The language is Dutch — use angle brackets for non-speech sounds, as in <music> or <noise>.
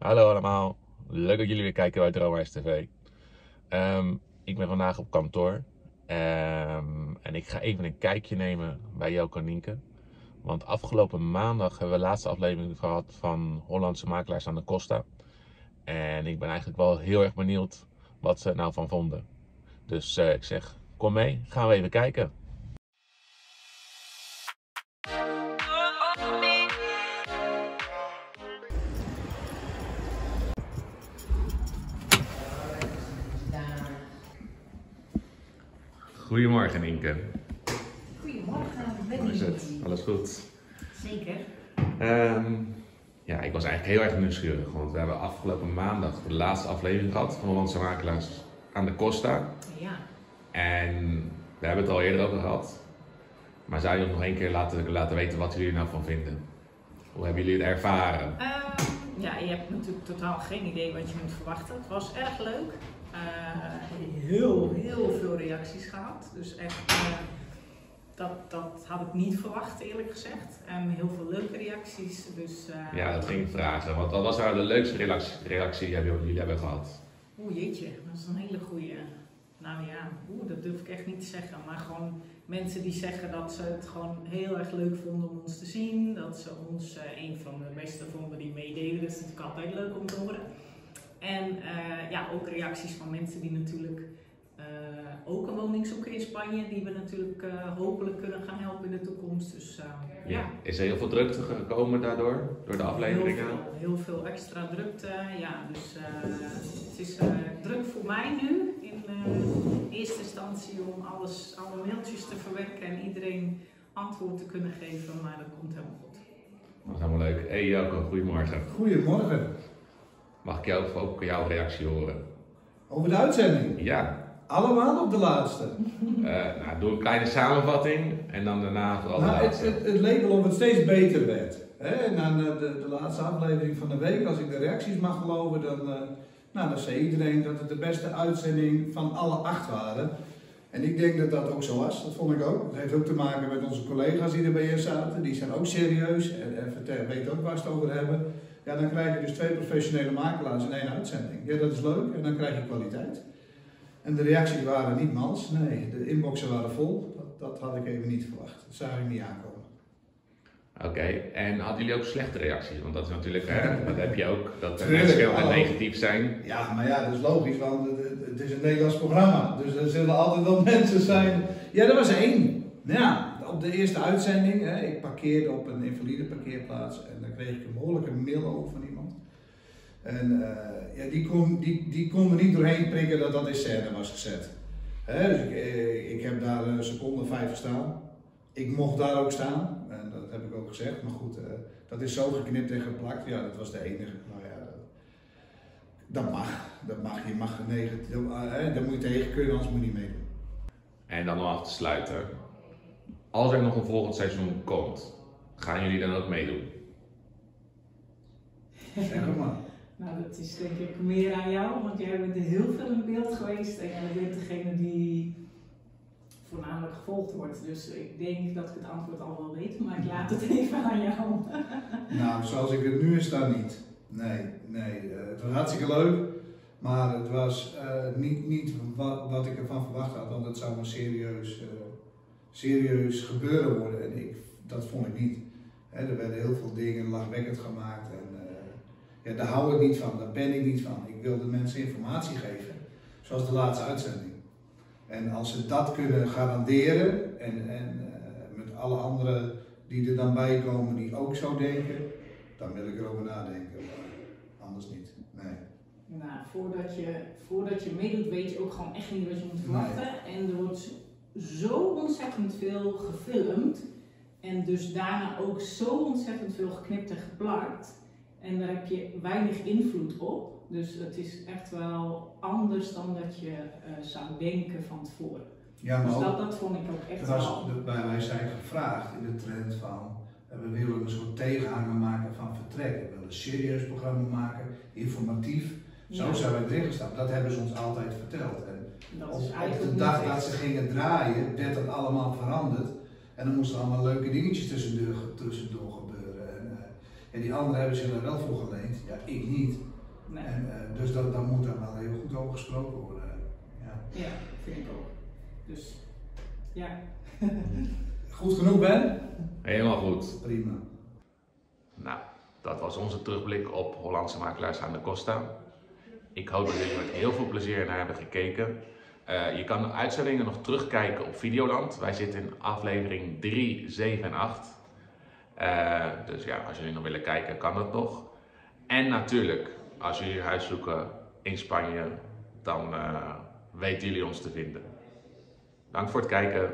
Hallo allemaal, leuk dat jullie weer kijken bij Droomhuis TV. Ehm, ik ben vandaag op kantoor Ehm, en ik ga even een kijkje nemen bij Jelko Nienke. Want afgelopen maandag hebben we de laatste aflevering gehad van Hollandse makelaars aan de Costa. En ik ben eigenlijk wel heel erg benieuwd wat ze er nou van vonden. Dus eh, ik zeg, kom mee, gaan we even kijken. Goedemorgen Inke. Goedemorgen, ben Hoe is het? Alles goed? Zeker. Ehm, ja, ik was eigenlijk heel erg nieuwsgierig. Want we hebben afgelopen maandag de laatste aflevering gehad van Hollandse Makelaars aan de Costa. Ja. En we hebben het al eerder over gehad. Maar zou je ons nog één keer laten, laten weten wat jullie er nou van vinden? Hoe hebben jullie het ervaren? Ehm, ja, je hebt natuurlijk totaal geen idee wat je moet verwachten. Het was erg leuk. Eh, heel, heel veel reacties gehad. Dus echt, eh, dat, dat had ik niet verwacht eerlijk gezegd. En heel veel leuke reacties. Dus, eh, Ja, dat ging ik vragen. Want wat was nou de leukste reactie, reactie die jullie hebben gehad? Oeh jeetje, dat is een hele goeie. Nou ja, oeh, dat durf ik echt niet te zeggen. Maar gewoon mensen die zeggen dat ze het gewoon heel erg leuk vonden om ons te zien. Dat ze ons eh, een van de beste vonden die meededen. Dat is natuurlijk altijd leuk om te horen. En eh, ja, ook reacties van mensen die natuurlijk ook een woning zoeken in Spanje. Die we natuurlijk eh, hopelijk kunnen gaan helpen in de toekomst. Dus eh, ja. Is er heel veel drukte gekomen daardoor? Door de afleveringen? Heel veel, heel veel extra drukte, ja. Dus eh, het is eh, druk voor mij nu in eh, eerste instantie om alles, alle mailtjes te verwerken en iedereen antwoord te kunnen geven, maar dat komt helemaal goed. Dat is helemaal leuk. Hey Jelko, goedemorgen. Goedemorgen. Mag ik jou ook jouw reactie horen? Over de uitzending. Ja. Allemaal op de laatste. Eh, nou, doe een kleine samenvatting en dan daarna vooral Nou, het, het, het leek wel of het steeds beter werd. Hè? Na de, de, de laatste aflevering van de week, als ik de reacties mag geloven, dan, eh, nou, dan zei iedereen dat het de beste uitzending van alle acht waren. En ik denk dat dat ook zo was, dat vond ik ook. Het heeft ook te maken met onze collega's die erbij in zaten. Die zijn ook serieus en, en weten ook waar ze het over hebben. Ja, dan krijg je dus twee professionele makelaars in één uitzending. Ja, dat is leuk en dan krijg je kwaliteit. En de reacties waren niet mals, nee, de inboxen waren vol. Dat, dat had ik even niet verwacht. Dat zou ik niet aankomen. Oké, en hadden jullie ook slechte reacties? Want dat is natuurlijk, hè, <laughs> dat heb je ook, dat er mensen heel negatief zijn. Ja, maar ja, dat is logisch, want het- is een Nederlands programma. Dus er zullen altijd wel <laughs> mensen zijn. Ja, er was één. Ja, op de eerste uitzending, hè, ik parkeerde op een invalide parkeerplaats en dan kreeg ik een behoorlijke mail over van iemand. En eh, ja, die, kon, die, die kon er niet doorheen prikken dat dat in scène was gezet. Hè, dus ik, eh, ik heb daar een seconde vijf gestaan. Ik mocht daar ook staan, en dat heb ik ook gezegd. Maar goed, eh, dat is zo geknipt en geplakt. Ja, dat was de enige. Nou ja, dat, dat mag. Dat mag. Je mag negatief. Daar moet je tegen kunnen, anders moet je niet meedoen. En dan om af te sluiten. Als er nog een volgend seizoen komt, gaan jullie dan ook meedoen? Zeg maar. Nou, dat is denk ik meer aan jou, want jij bent er heel veel in beeld geweest en jij bent degene die voornamelijk gevolgd wordt. Dus ik denk dat ik het antwoord al wel weet, maar ik laat het even aan jou. <laughs> Nou, zoals ik het nu is, dan niet. Nee, nee. eh, het was hartstikke leuk. Maar het was eh, niet, niet wat, ik ervan verwacht had. Want het zou een serieus, eh, serieus gebeuren worden. En ik, dat vond ik niet. Er werden heel veel dingen lachwekkend gemaakt. En, ja, daar hou ik niet van. Daar ben ik niet van. Ik wilde mensen informatie geven. Zoals de laatste uitzending. En als ze dat kunnen garanderen. En, en eh, met alle anderen die er dan bij komen die ook zo denken. Dan wil ik erover nadenken. Maar anders niet. Nee. Nou, voordat je, voordat je meedoet, weet je ook gewoon echt niet wat je moet verwachten. En er wordt zo ontzettend veel gefilmd. En dus daarna ook zo ontzettend veel geknipt en geplakt. En daar heb je weinig invloed op. Dus het is echt wel anders dan dat je eh, zou denken van tevoren. Ja, maar Dus dat, dat vond ik ook echt was, wel. bij wij zijn gevraagd in de trend van. eh, We willen een soort tegenhanger maken van vertrek. We willen een serieus programma maken, informatief. Zo Ja, zijn wij erin gestapt. Dat hebben ze ons altijd verteld. En dat op, de dag dat ze gingen draaien, werd dat allemaal veranderd. En dan moesten allemaal leuke dingetjes tussendoor, tussendoor gebeuren. En, die anderen hebben zich er wel voor geleend, ja, ik niet. Nee. En, eh, dus dat, dan moet daar wel heel goed over gesproken worden. Ja. Ja, vind ik ook. Dus ja. <laughs> Goed genoeg, Ben? Helemaal goed. Prima. Nou, dat was onze terugblik op Hollandse makelaars aan de Costa. Ik hoop dat jullie met heel veel plezier naar hebben gekeken. Eh, je kan de uitzendingen nog terugkijken op Videoland. Wij zitten in aflevering 3, 7 en 8. Eh, dus ja, als jullie nog willen kijken, kan dat nog. En natuurlijk, als jullie huis zoeken in Spanje, dan eh, weten jullie ons te vinden. Dank voor het kijken.